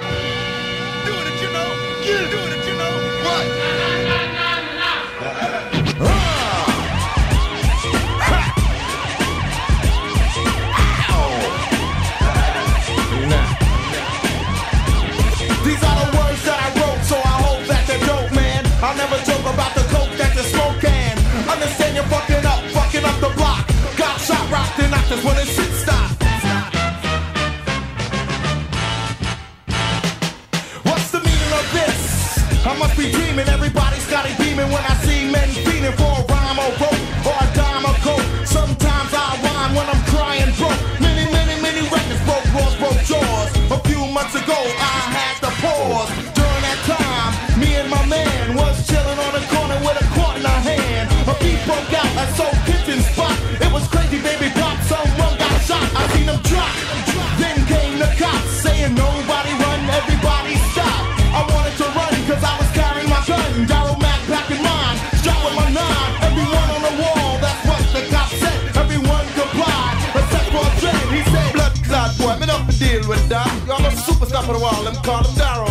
Do it, you know. Get it. Do it. I must be dreaming. Everybody's got a demon when I see men beaming. for Y'all a superstar for the wall, let me call him Daryl.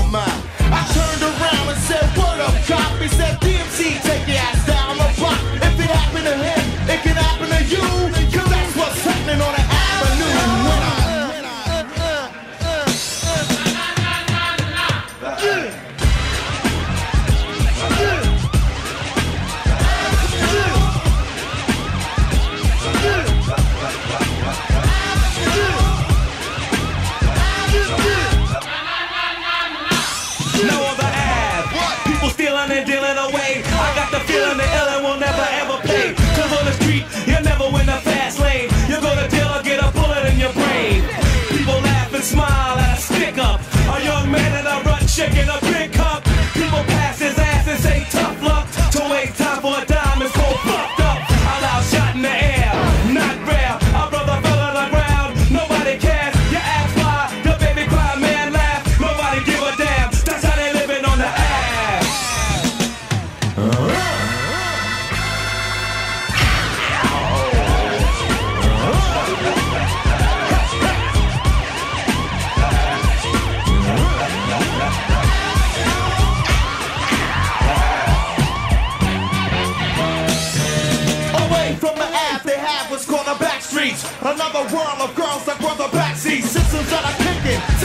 It's called the back streets. Another world of girls that grow the backseat. Systems that are kicking.